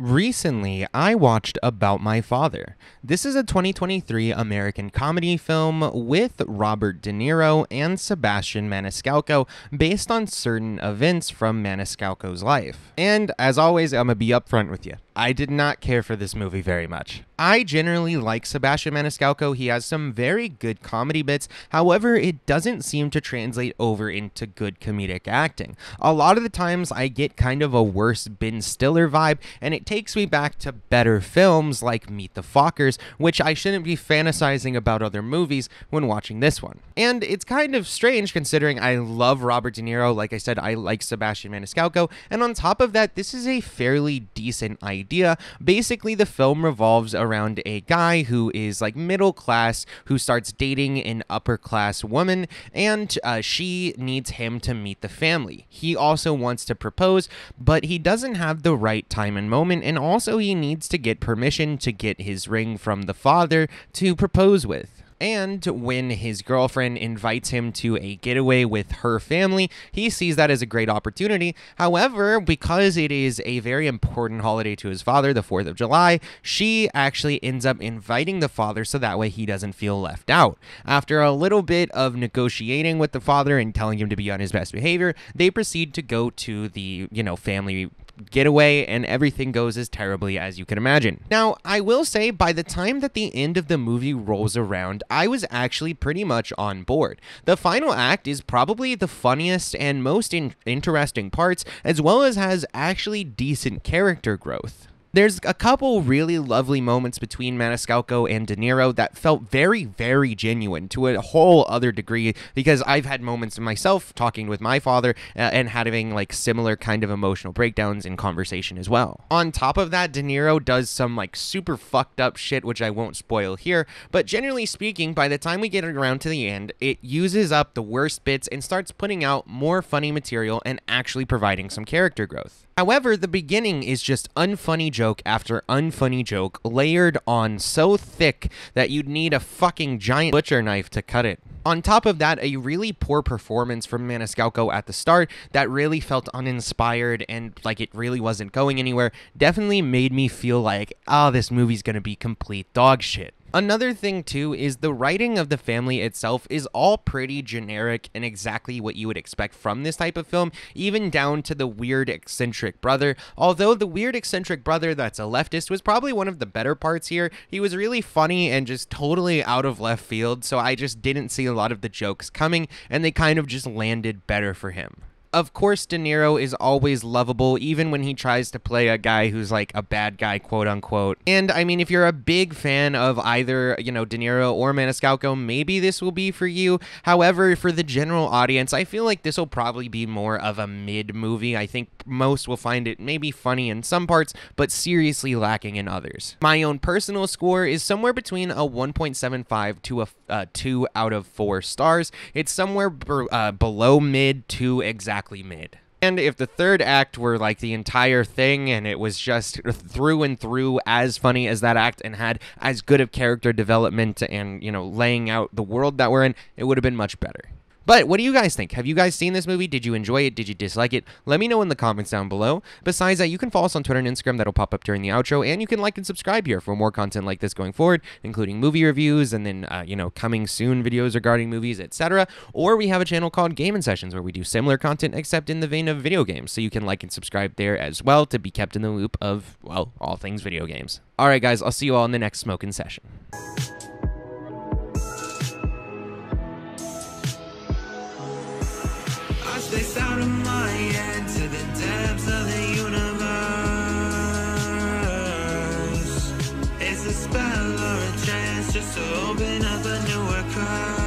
Recently, I watched About My Father. This is a 2023 American comedy film with Robert De Niro and Sebastian Maniscalco based on certain events from Maniscalco's life. And as always, I'm gonna be upfront with you. I did not care for this movie very much. I generally like Sebastian Maniscalco. He has some very good comedy bits. However, it doesn't seem to translate over into good comedic acting. A lot of the times I get kind of a worse Ben Stiller vibe, and it takes me back to better films like Meet the Fockers, which I shouldn't be fantasizing about other movies when watching this one. And it's kind of strange considering I love Robert De Niro. Like I said, I like Sebastian Maniscalco. And on top of that, this is a fairly decent idea idea. Basically, the film revolves around a guy who is like middle class who starts dating an upper class woman, and uh, she needs him to meet the family. He also wants to propose, but he doesn't have the right time and moment, and also he needs to get permission to get his ring from the father to propose with. And when his girlfriend invites him to a getaway with her family, he sees that as a great opportunity. However, because it is a very important holiday to his father, the 4th of July, she actually ends up inviting the father so that way he doesn't feel left out. After a little bit of negotiating with the father and telling him to be on his best behavior, they proceed to go to the, you know, family getaway, and everything goes as terribly as you can imagine. Now, I will say, by the time that the end of the movie rolls around, I was actually pretty much on board. The final act is probably the funniest and most in- interesting parts, as well as has actually decent character growth. There's a couple really lovely moments between Maniscalco and De Niro that felt very, very genuine to a whole other degree because I've had moments myself talking with my father uh, and having like similar kind of emotional breakdowns in conversation as well. On top of that, De Niro does some like super fucked up shit, which I won't spoil here, but generally speaking, by the time we get around to the end, it uses up the worst bits and starts putting out more funny material and actually providing some character growth. However, the beginning is just unfunny joke after unfunny joke layered on so thick that you'd need a fucking giant butcher knife to cut it. On top of that, a really poor performance from Maniscalco at the start that really felt uninspired and like it really wasn't going anywhere definitely made me feel like, oh, this movie's gonna be complete dog shit. Another thing, too, is the writing of the family itself is all pretty generic and exactly what you would expect from this type of film, even down to the weird eccentric brother. Although the weird eccentric brother that's a leftist was probably one of the better parts here, he was really funny and just totally out of left field, so I just didn't see a lot of the jokes coming, and they kind of just landed better for him of course, De Niro is always lovable, even when he tries to play a guy who's like a bad guy, quote unquote. And I mean, if you're a big fan of either, you know, De Niro or Maniscalco, maybe this will be for you. However, for the general audience, I feel like this will probably be more of a mid movie. I think most will find it maybe funny in some parts, but seriously lacking in others. My own personal score is somewhere between a 1.75 to a uh, 2 out of 4 stars. It's somewhere uh, below mid to exactly mid. And if the third act were like the entire thing and it was just through and through as funny as that act and had as good of character development and, you know, laying out the world that we're in, it would have been much better. But what do you guys think? Have you guys seen this movie? Did you enjoy it? Did you dislike it? Let me know in the comments down below. Besides that, you can follow us on Twitter and Instagram. That'll pop up during the outro. And you can like and subscribe here for more content like this going forward, including movie reviews and then, uh, you know, coming soon videos regarding movies, etc. Or we have a channel called Gaming Sessions where we do similar content except in the vein of video games. So you can like and subscribe there as well to be kept in the loop of, well, all things video games. All right, guys, I'll see you all in the next smoking session. They out of my head to the depths of the universe. It's a spell or a chance just to open up a newer curve.